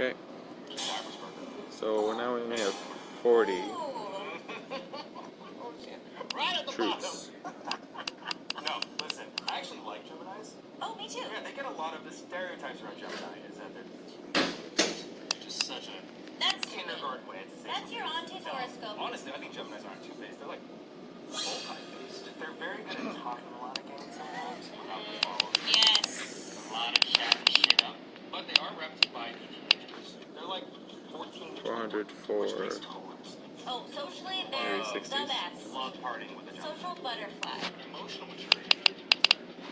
Okay. So now we may have 40 right troops. no, listen, I actually like Geminis. Oh, me too. Yeah, they get a lot of the stereotypes around Gemini is that they're just such a That's kindergarten way to say That's your auntie's horoscope. Honestly, I think Geminis aren't two-faced. They're like multi-faced. They're very good at talking a lot of games sometimes without the followers. Yes. A lot of chatting shit up, but they are repped by each 404. Oh, socially, they're the best. Love with a Social butterfly. Emotional maturity.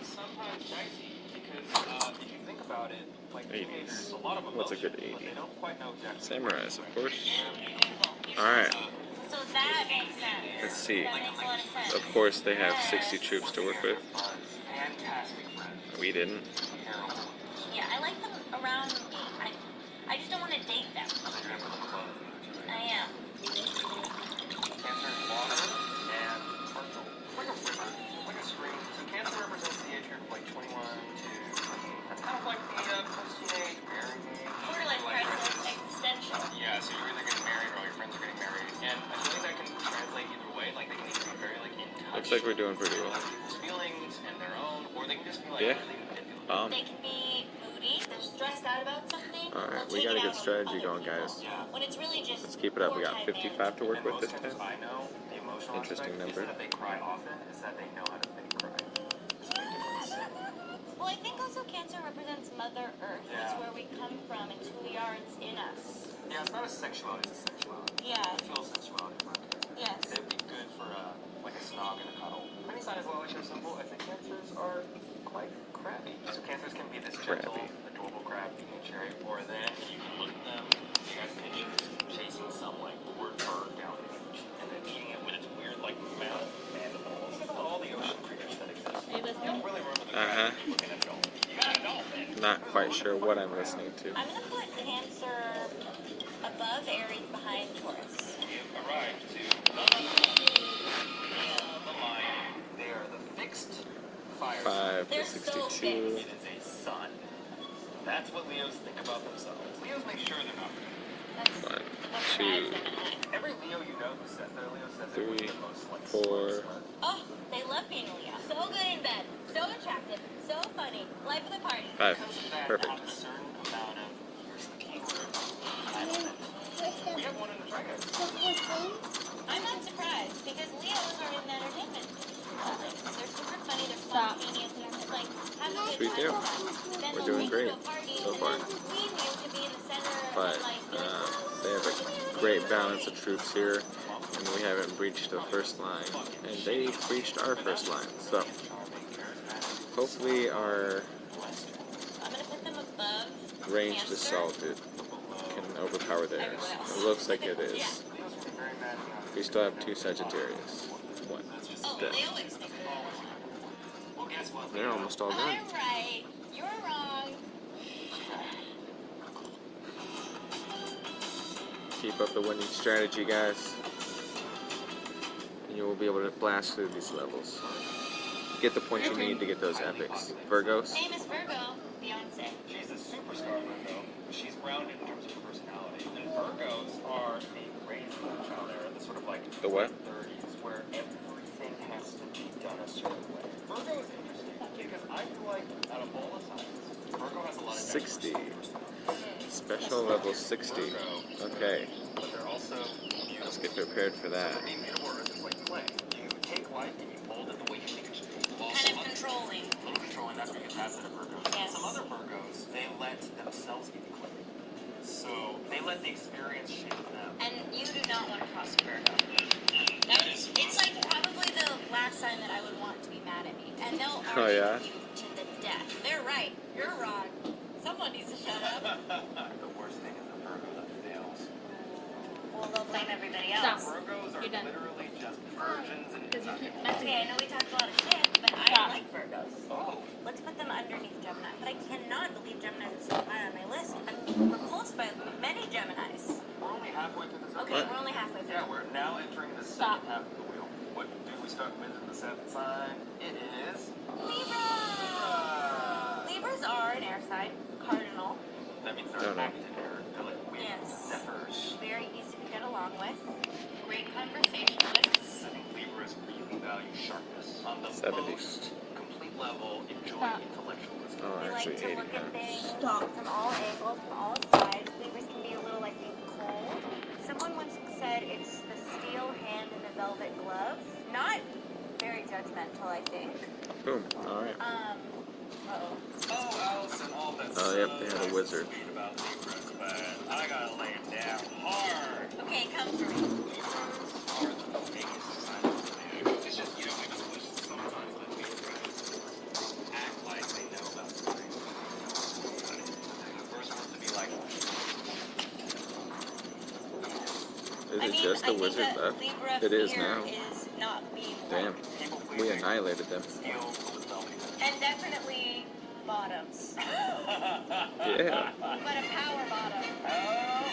Sometimes dicey because uh, if you think about it, like teenagers, a lot of them What's a good 80? They don't quite know exactly Samurai's, of course. Alright. So that makes sense. Let's see. Sense. Of course, they have 60 troops to work with. Fantastic. We didn't. Yeah, I like them around I, I just don't want to date them. So you're gonna put them above the other two, I am. Cancer is water and partial. Like a river, like a stream. So Cancer represents the age group of like 21 to 28. That's kind of like the uh, post-teenage married age. Quarter life Like, crisis existential. Yeah, so you're either getting married or all your friends are getting married. And I feel like that can translate either way. Like they can either be very like in touch. Looks like we're doing pretty well. people's feelings and their own, or they can just be like Yeah. really manipulative. Um, They can be moody. They're stressed out about something. Alright, we got a good strategy going, people. guys. Yeah. When it's really just. Let's keep it up. We got 55 to work with this time. Know, Interesting aspect number. that they cry often, it's that they know how to fake cry. It's a big difference. Well, I think also Cancer represents Mother Earth. It's where we come from. It's who we are. It's in us. Yeah, it's not a sexuality, it's a sexuality. Yeah. I feel sexuality around. Yes. They'd be good for uh, like a snog and a cuddle. Many signs while I show simple, I think cancers are quite crabby. So cancers can be this gentle, Crabby. adorable crab you can cherry, or then you can look at them, you guys picture chasing some like bored bird down the beach, and then eating it with its weird like mouth mandibles. Think about all the ocean creatures that exist. Are you You listening? really remember the Uh-huh. crab looking at a dolphin. You got a dolphin. Not quite sure what I'm listening to. I'm gonna put Cancer above Aries, behind Taurus. We've arrived to the line. They are the fixed fire. 5 They're to so That's what Leos think about themselves. Leos make sure they're not. That's One, two, drives them in life. Every Leo you know who says they're Leo says they're Three, the most like four. smart. Oh, they love being Leo. So good in bed, so attractive, so funny. Life of the party. Five. Comes to that, Perfect. have a certain amount of here's the key word. We have one in the trigon. I'm not surprised because Leos are in the entertainment. They're super funny, they're spontaneous, and they're Sweet deal. We're doing great so far. But uh, they have a great balance of troops here, and we haven't breached the first line, and they breached our first line. So hopefully our ranged assault it can overpower theirs. It looks like it is. We still have two Sagittarius. One. Dead. they always think Well, guess what? They're almost all I'm done. right. You're wrong. Keep up the winning strategy, guys. And you will be able to blast through these levels. Get the points you need to get those epics. Virgos, Famous Virgo, Beyonce. She's a superstar Virgo. She's grounded in terms of personality. And Virgos are the crazy child era, the sort of like The what? 30s, where everything has to be done a certain way. Virgo 60. Special level 60. Okay, let's get prepared for that. Kind of controlling. Yes. Some other Virgos, they let themselves be clay. So they let the experience shape them. And you do not want to cross a Virgo. That is, it's like probably the last sign that I would want to mad at me. And they'll Oh, yeah? you to the death. They're right. You're wrong. Someone needs to shut up. the worst thing is a Virgo that fails. well, they'll blame everybody Stop. else. Virgos are You're done. literally just virgins and Because you keep messing Okay, I know we talked a lot of shit, but I Stop. like Virgos. Oh, Let's put them underneath Gemini. But I cannot believe Gemini is so high on my list. I'm repulsed by many Geminis. we're only halfway through the Okay, zodiac. we're only halfway through. Yeah, we're now entering the Stop. second half of the wheel we start with in the seventh sign, it is... Libra! Libras are an air sign, cardinal. That means they're active air. They're like wind yes. Zephyrs. Very easy to get along with. Great conversationalists. I think Libras really value sharpness. On the 70. most complete level, enjoy Stop. intellectualism. Oh, they actually like to 80 look at things Stop. from all angles, from all sides. Libras can be a little, I think, cold. Someone once said it's the steel hand and the velvet glove. Not very judgmental, I think. Boom. All right. Um, uh-oh. Oh, Allison, all that Oh, yep, they had a wizard. About Libras, but I gotta lay it down hard. Okay, come for me. Libras are the fakest sign of zodiac. It's just, you know, I just wish sometimes that Libras act like they know about the things. The first ones to be like, Is I it mean, just I the wizard left? It is now. is not being Damn. We annihilated them. steal with velvet. And definitely bottoms. Yeah. But a power bottom. Oh,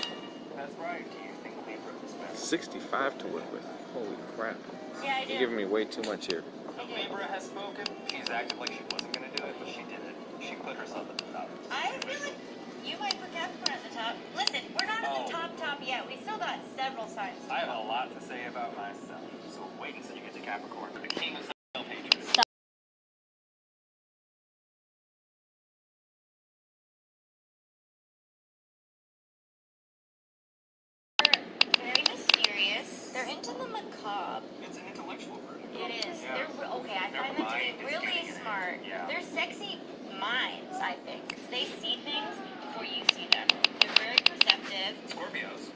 that's right. Do you think Libra is best? 65 to work with. Holy crap. Yeah, I You're giving me way too much here. The Libra has spoken. She's acted like she wasn't gonna do it, but she did it. She put herself at the top. I feel like you might put Capricorn at the top. Listen, we're not at Oh. the top top yet. We still got several signs. I have a lot to say about myself, so wait until you get to Capricorn, the king of self-hatred. Very mysterious. They're into the macabre. It's an intellectual version. It is. Yeah. They're okay. I Their find them to be really smart. Yeah. They're sexy minds. I think they see things before you see them. They're very perceptive. Scorpios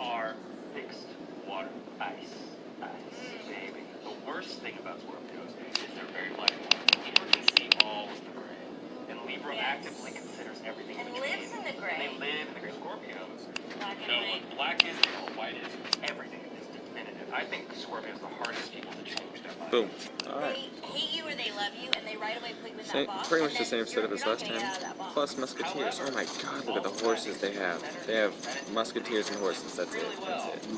are fixed water, ice, Mm. baby. The worst thing about Scorpios is they're very black and white. Libra can see all of the gray, and Libra Yes. actively considers everything And in between. lives in the And they live in the gray. Scorpios Black know what black is and what white is. Everything is definitive. I think Scorpios are the hardest people to change their mind. Boom. All right. They hate you or they love you, and they right away put you in that box. pretty much the same setup as last time. out of that box. Plus musketeers. Oh my god, look at the horses they have. They have musketeers and horses. That's it. really well That's it.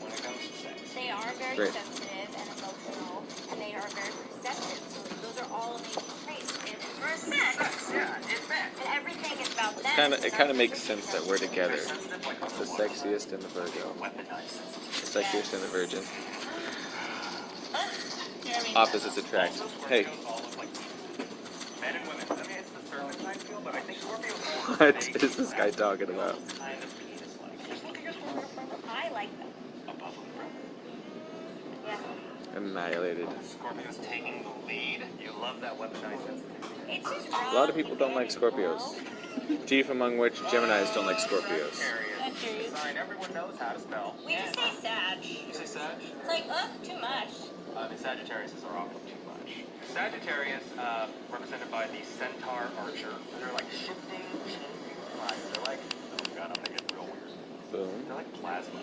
when it comes to sex. They are very Great. sensitive and emotional, and they are very perceptive. So those are all amazing traits. And for sex, Yeah, Kind of, it kind of makes sense that we're together. The sexiest and the Virgo. The sexiest and the Virgin. Opposites attract. Hey, what is this guy talking about? Annihilated. Scorpios taking the lead. You love that weaponized sensitivity. It's just A lot of people don't like Scorpios. Chief among which Geminis don't like Scorpios. Everyone knows how to spell. We just say Sag. You say Sag? It's like, ugh, too much. Uh, the Sagittarius are often too much. Sagittarius, uh, represented by the Centaur Archer. They're like shifting, changing lines. They're like, oh god, I'm gonna get real weird. Boom. They're like plasma.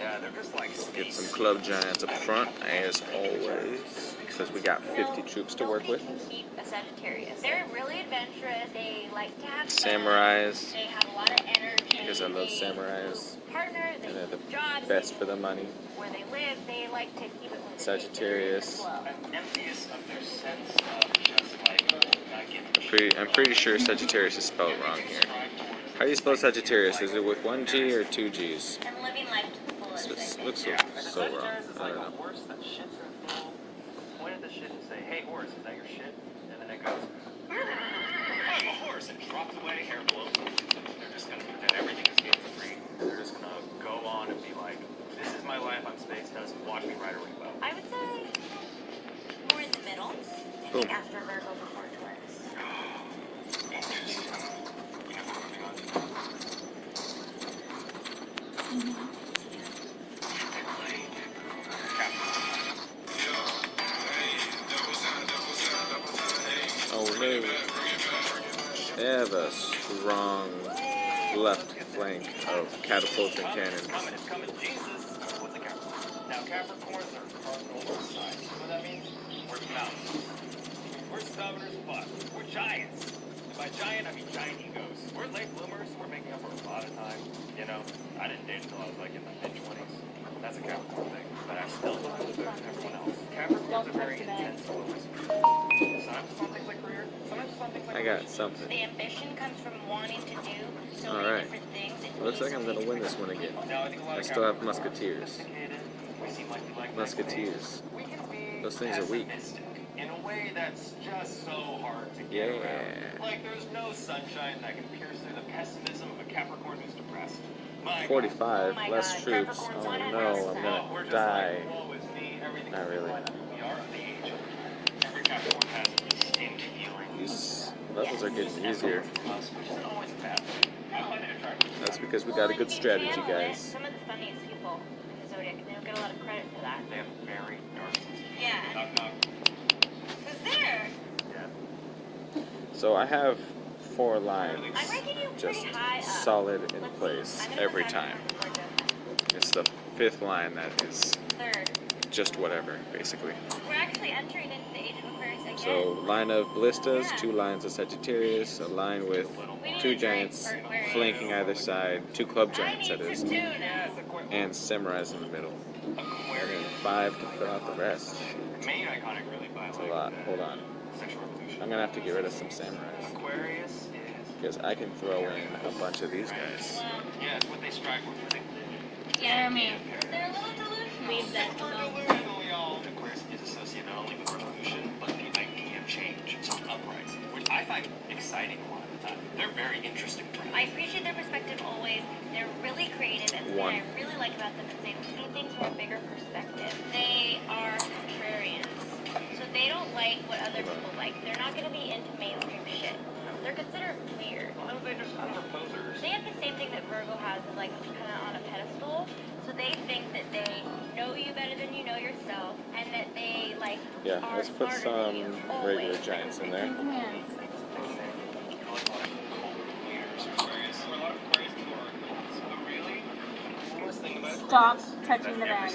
Yeah, they're just like Get some club giants up front, as always. Because we got 50 troops to work with. Nobody can keep a Sagittarius. They're really adventurous. They like to have. Samurais. They have a lot of energy. Because I love samurais. Partner, they And they're the jobs. Best for the money. Where they live, they like to keep it moving. Sagittarius. Flow. I'm envious of their sense of just like not giving a Pretty, I'm pretty sure Sagittarius is spelled wrong here. How do you spell Sagittarius? Is it with one G or two G's? And living life to the fullest. This I think. Looks Yeah, uh, and the so wrong. Sagittarius is I like a horse that shits in a field. Point at the shit and say, hey horse, is that your shit? And then it goes, I'm a horse, and drops away, hair blows. They're just gonna, then everything is guilt free. They're just gonna go on and be like, this is my life, I'm space Coast, watch me ride a rainbow. I would say more in the middle. I Boom. think after Virgo before Taurus. A strong left flank of It's cannons. Now Capricorns are cardinal signs. You know what that means? We're mountains. We're stubborn as fuck. We're giants. And by giant, I mean giant egos. We're late bloomers. We're making up for a lot of time. You know, I didn't date until I was like in my mid twenties. That's a Capricorn thing. But I still vibe with everyone else. Capricorns are very intense it's on things like I got something. The ambition comes from wanting to do so All many right. different things. Looks like I'm gonna win this one again. I think a lot I of still have musketeers. sophisticated. We seem like we like nice Musketeers. things. We can be Those things are weak. In a way that's just so hard to get Yeah. around. Like there's no sunshine that can pierce through the pessimism of a Capricorn who's depressed. My 45, Oh my less God, troops. Capricorn's Oh no, I'm Oh, gonna just die. like, woe is me, Not really. These levels are getting easier. Us, which isn't always a bad thing. I find it attractive. That's because we got a good strategy, guys. Some of the funniest people in the zodiac, they don't get a lot of credit for that. They have very dark. Yeah. Knock knock. Who's there? So I have four lines just pretty high up. solid in place every time. and forth with It's the fifth line that is Third. just whatever, basically. We're actually entering into the age of Aquarius again. So line of ballistas, two lines of Sagittarius, a line with two giants flanking either side, two club giants that is, some tuna. Yes, Aquarius. and samurais in the middle. And then Aquarius. five to fill out the rest. Main iconic That's a lot. Hold on. Sexual revolution. I'm gonna have to get rid of some samurais. Aquarius Because I can throw in a bunch of these guys. Well, yeah, it's what they strive for. They Jeremy. They're a little delusional. Leave that Super alone. Change, so uprising, which I find exciting a lot of the time. They're very interesting. I appreciate their perspective always. They're really creative, and One. something I really like about them is they see things from a bigger perspective. They are contrarians, so they don't like what other people like. They're not going to be into mainstream shit. They're considered weird. Well, they're just under posers. They have the same thing that Virgo has, is like kind of on a pedestal. You better than you know yourself, and that they like Yeah, are let's put some you, regular giants in there. Stop touching the bag.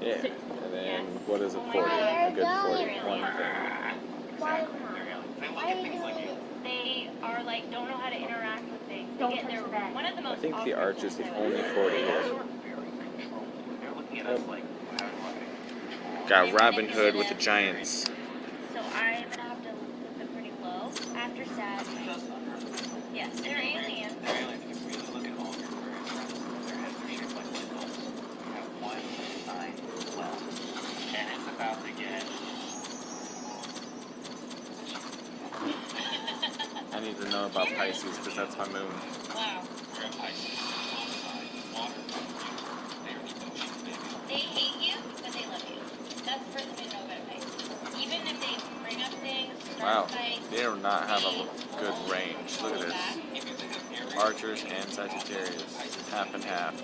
Yeah. And then what is it 40? A good 41 thing. They are like don't know how to interact with things. They Don't get touch their the one of the most. I think the awkward arch is the things only 40 here. Yep. Um, got Robin Hood with the giants. So I'm gonna have to put them pretty low after Sad. Yes, they're aliens. And it's about to get To know about Pisces because that's my moon. Wow. They're a Pisces, water. They are the ocean, baby. They hate you, but they love you. That's the first thing to know about Pisces. Even if they bring up things, Wow. They do not have a good range. Look at this. If you think of Aries, Archers and Sagittarius. Half and half.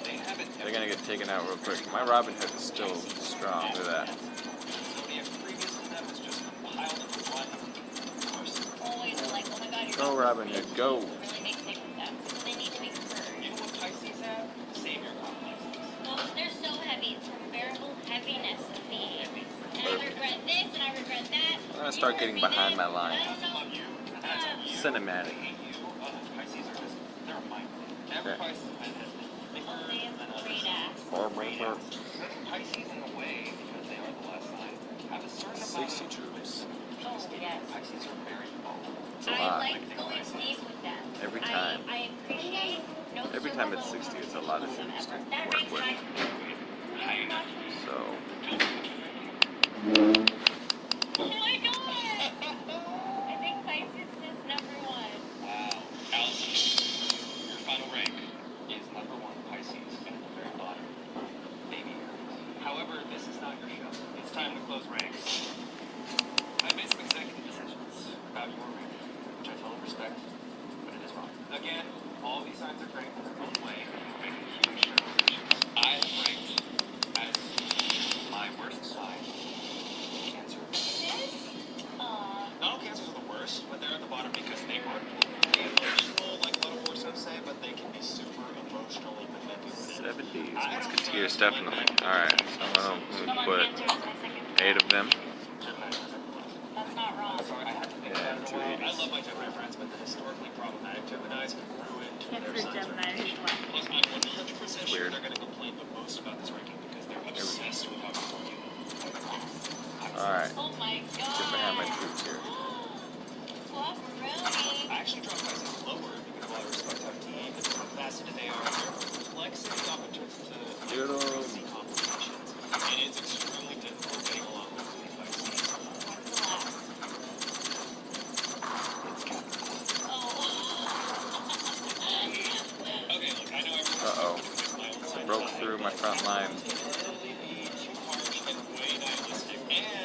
They're gonna get taken out real quick. My Robin Hood is still strong. Look at that. And I regret that. I'm gonna start getting behind my line. I don't Love you. know. That's you. Cinematic. They hate. Pisces are just, they're a mind. Every Okay. Pisces man has been bigger They have than a others. great ass. Or Great more. ass. Pisces in a way, because they are the last sign, have a certain amount 60 troops. Oh, yes. Pisces are very volatile. It's a I lot. like going deep with them. Every time. I, appreciate Every time it's 60, it's a lot of troops to work with. So, Oh my god! I think Pisces is number one. Wow. Allison, your final rank is number one Pisces and at the very bottom, baby Aries. However, this is not your show. It's time to close ranks. I made some executive decisions about your rank, which I totally respect, but it is wrong. Again, all these signs are great in their own way, and you're making huge generations. I have ranked as my worst sign, Cancer. This? Aw. Not all cancers are the worst, but they're at the bottom because they aren't overly emotional, like a lot of horses say, but they can be super emotionally manipulative. 70s. Musketeers, definitely. Alright, so I'm gonna put Cancer is my second. eight of them. That's not wrong. Sorry, I had to think Yeah, about it two. I love my Gemini friends, but the historically problematic Geminis have ruined their Cancer signs. Gemini is one. Plus, I'm 100% sure Weird. they're going to complain the most about this ranking because they're obsessed with how to tell you. Alright, Oh my see if I have my god. troops here. Flopperoni. I actually dropped Pisces lower because while I respect how deep and how faceted they are, their complexity often turns into Doodle. crazy complications. My front line.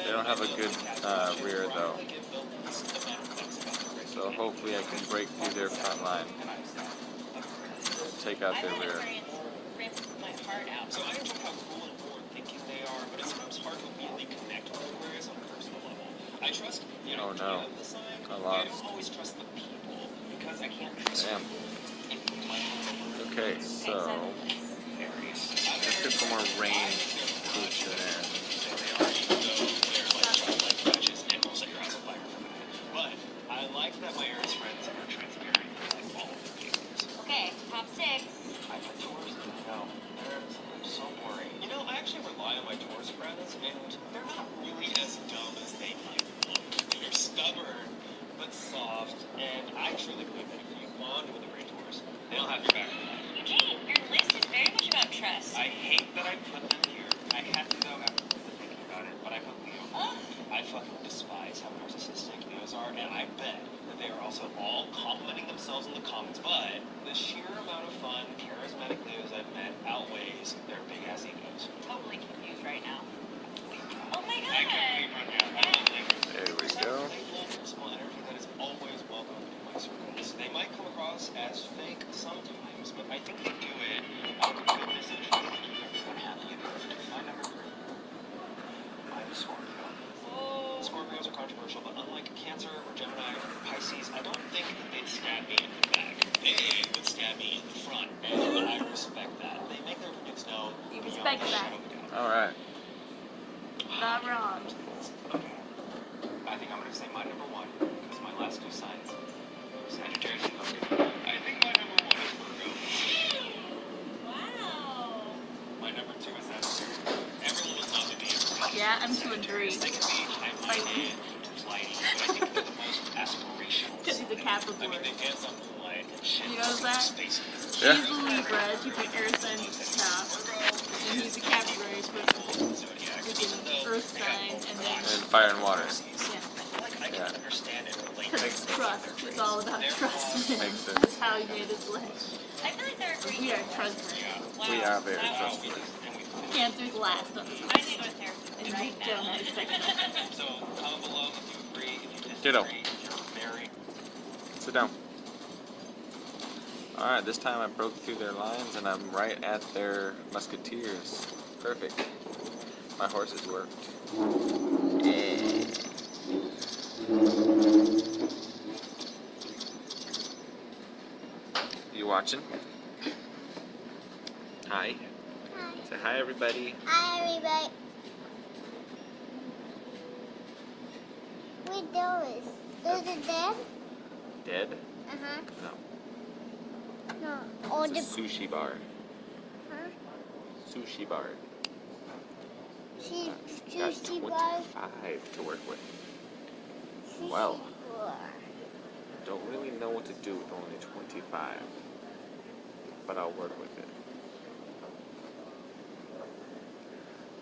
They don't have a good uh, rear though. So hopefully I can break through their front line. Take out their rear. And Oh, no. I lost. Damn. Okay, so let's some more range troops in there. I like that my Aries friends are transparent like all of the gamers. Okay, top six. I have Taurus that I know. They're sometimes so boring. You know, I actually rely on my Taurus friends, and they're not really as dumb as they might look. They're stubborn, but soft, and I truly believe that if you bond with the great Taurus, they'll have your back. Eugene, your list is very much about trust. I hate that I put them here. I had to though after really thinking about it, but I put Leo. Oh, I fucking despise how narcissistic Leos are, and I bet that they are also all complimenting themselves in the comments. But the sheer amount of fun, charismatic Leos I've met outweighs their big ass egos. totally confused right now. Oh my I can't god. believe right now. I love Leos. There we go. a personal energy that is always welcome in my circles. They might come across as fake sometimes, but I think they do it out of goodness and truth trust. traits. It's all about trust. flaws Makes. That's how he made his life. I feel like they're agreeing. We are trustworthy. Yeah. We are very trustworthy. And we finish. Cancer's last on this I need to go to therapy And right now. Gemini's second. So comment below if you agree, if you disagree, Ditto. you're very Sit down. Alright, this time I broke through their lines and I'm right at their musketeers. Perfect. My horses worked. Yeah. You watching? Hi. Say hi, everybody. Hi, everybody. We do this. Is it dead? Dead? Uh huh. No. No. Or the. It's a sushi bar. Huh? Sushi bar. She. Got Sushi bar. 25 to work with. Sushi Wow. bar. Don't really know what to do with only 25. But I'll work with it.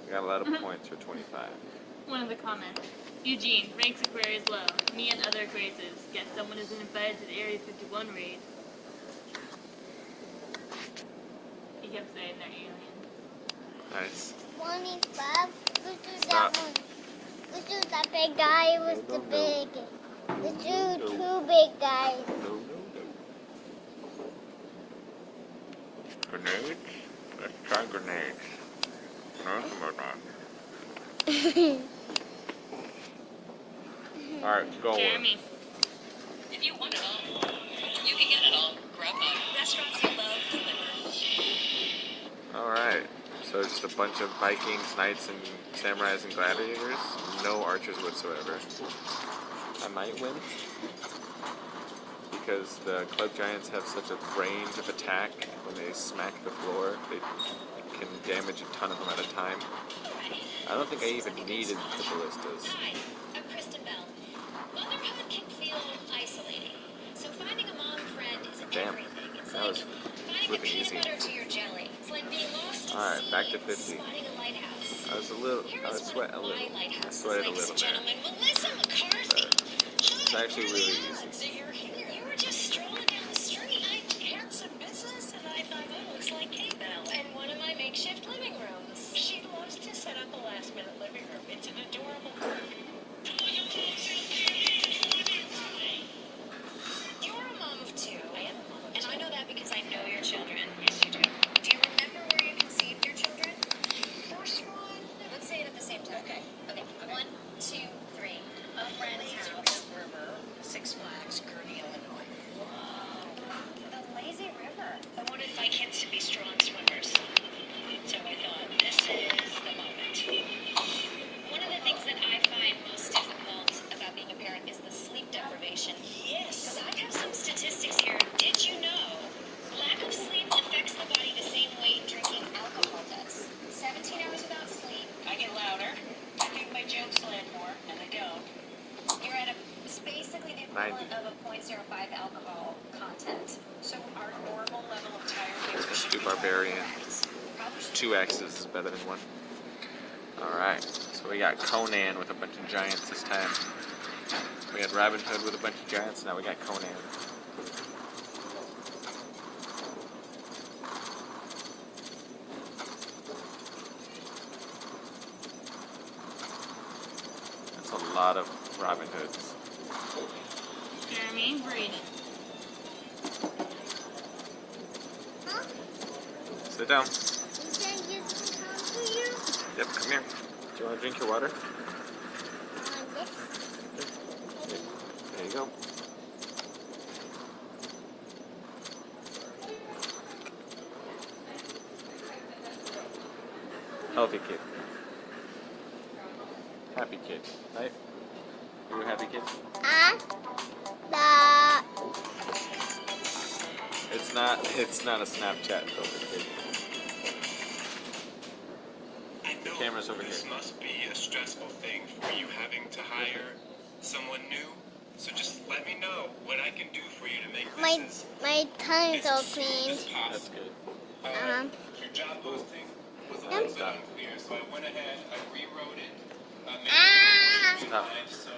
I got a lot of Mhm. points for 25. One of the comments. Eugene, ranks Aquarius low. Me and other Aquariuses. Guess someone isn't invited to the Area 51 raid. He kept saying they're aliens. Nice. 25. Let's do Stop. that one. Let's do that big guy with No, the no, no. big. Let's do No. two big guys. No, no, no. Grenades? Let's try grenades. No, no, no. Alright, go on. Jeremy. If you want it all, you can get it all. Grubhub. Restaurants love deliver. Alright. So just a bunch of Vikings, knights, and samurais and gladiators. No archers whatsoever. I might win. Because the club giants have such a range of attack when they smack the floor, they can damage a ton of them at a time. I don't think I even needed the ballistas. Hi, I'm Kristen Bell. Motherhood can feel isolating, so finding a mom friend is Damn, that was flipping easy. Alright, back to 50. spotting a lighthouse. I was a little, I was sweat a little. I sweated a little it's actually really easy. So you're here. You were just strolling down the street. I had some business and I thought oh, that looks like Kate. And one of my makeshift living rooms. She loves to set up a last minute living room. It's an adorable room. Two axes is better than one. Alright, so we got Conan with a bunch of giants this time. We had Robin Hood with a bunch of giants, now we got Conan. That's a lot of Robin Hoods. Jeremy, read. Huh? Sit down. You said you come to you? Yep, come here. Do you want to drink your water? On this? There you go. Healthy kid. Happy kid, right? You a happy kid? Ah, the It's not. It's not a Snapchat filter, kid. Camera's over this here. must be a stressful thing for you having to hire someone new. So just let me know what I can do for you to make my this my tongue's as all smooth clean. That's good. Uh, Uh-huh. Your job posting was a little bit Stop. unclear, so I went ahead, I rewrote it, uh, made Ah. it Stop. streamlined, so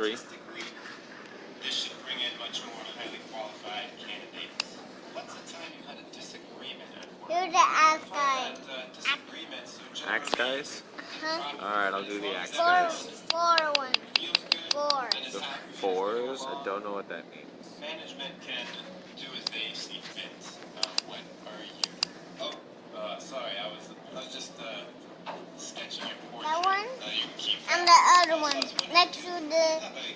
Three. statistically, this should bring in much more highly qualified candidates. What's the time you had a disagreement at work? You're the ass guy. That, uh, so Axe generally, guys. Huh? Alright, I'll do the axe Four, guys. four one, feels good, four. And is The happy with fours. I don't know what that means. Management can do as they see fit. Uh, what are you? Oh, uh, sorry, I was, I was just uh, sketching your portrait. That one? Uh, you can keep And that. the other one, next to the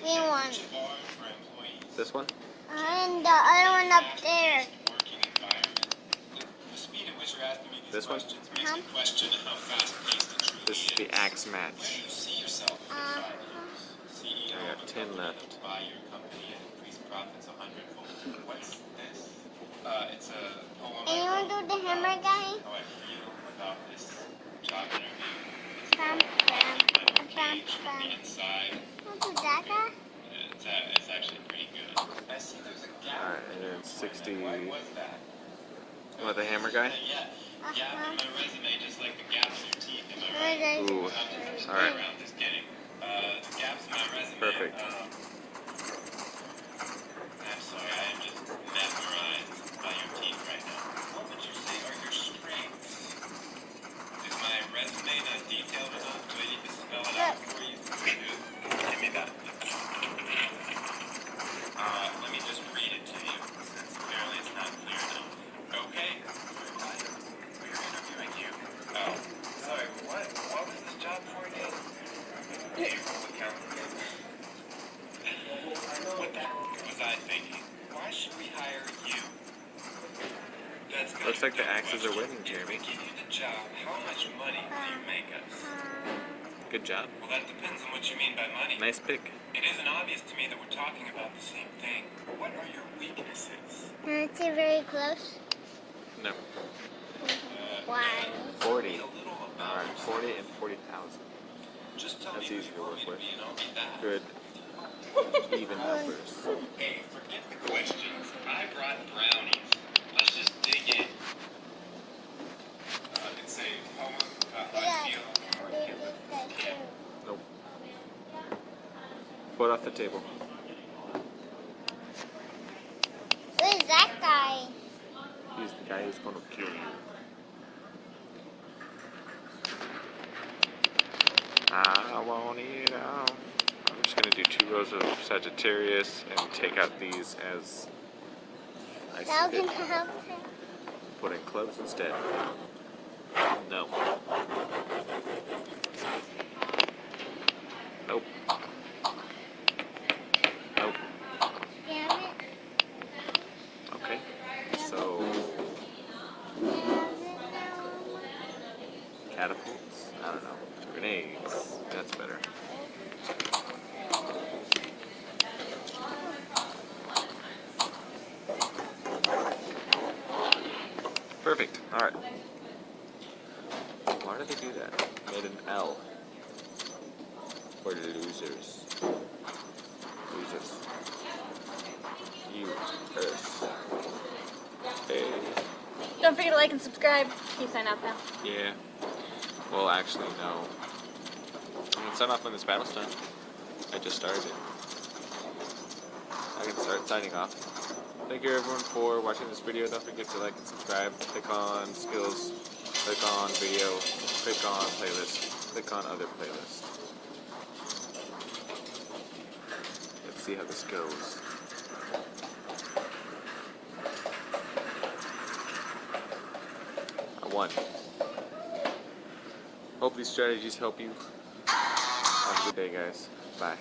green one. Bar for employees. This one? And the other one up there. Working environment. The, the speed at which you're asking me these This one? Huh? me question how fast-paced it truly This is the axe Where match. 10 left. Uh, it's a poem. Anyone do the hammer guy? How I feel about this job interview. Bam, bam, bam, bam. Inside. What's that uh, guy? It's, actually pretty good. I see there's a gap. Alright, and then 60. Why was that? What, the hammer guy? Yeah. Gap in uh-huh. my resume, just like the gaps in your teeth. Ooh. Alright. Perfect. Um, I'm sorry, I am just mesmerized by your teeth right now. What would you say are your strengths? Is my resume not detailed enough? Do I need to spell it out for you? Give me that. Uh, let me just read it to you, since apparently it's not clear enough. Okay? We're interviewing you. Oh, sorry, what? What was this job for again? Payroll accountant. What the heck was I thinking? Why should we hire you? That's kind Looks of like the axes are winning, Jeremy. give job, how much money will you um, make us? Um, Good job. Well, that depends on what you mean by money. Nice pick. It isn't obvious to me that we're talking about the same thing. What are your weaknesses? Not too very close. No. Mm-hmm. Why? Uh, 40. A little about Alright, 40 and 40,000. Just tell That's me easy who to work want me to with. be I'll be. Good. Even numbers. Hey, forget the questions. I brought brownies. Let's just dig in. Uh, it's a poem about how Yeah. I feel. Do this guy too. Nope. Foot off the table. Who's that guy? He's the guy who's gonna kill you. I want it all. I'm just gonna do two rows of Sagittarius and take out these as I can help him. Put in clubs instead. No. Nope. Nope. Damn it. Okay. So catapults? I don't know. Grenades. That's better. Perfect. Alright. Why did they do that? Made an L. For losers. Losers. You. Earth. A. Don't forget to like and subscribe. Can you sign off now? Yeah. Well, actually, no. I'm gonna sign off when this battle's done. I just started it. I can start signing off. Thank you everyone for watching this video. Don't forget to like and subscribe. Click on skills. Click on video. Click on playlist. Click on other playlist. Let's see how this goes. I won. Hope these strategies help you. Have a good day, guys. Bye.